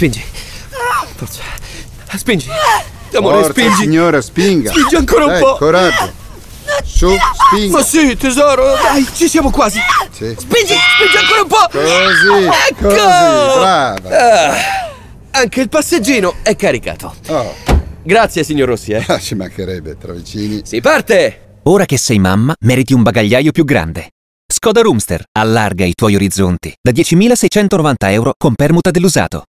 Spingi. Forza. Spingi. Amore, Forza, spingi. signora, spinga. Spingi ancora un Dai, po'. coraggio. Su, spingi. Ma sì, tesoro, dai, ci siamo quasi. Sì. Spingi, spingi ancora un po'. Così, Ecco. così, brava. Ah, anche il passeggino è caricato. Oh, Grazie, signor Rossi, eh. ah, ci mancherebbe, tra vicini. Si parte! Ora che sei mamma, meriti un bagagliaio più grande. Skoda Roomster allarga i tuoi orizzonti da 10.690 euro con permuta dell'usato.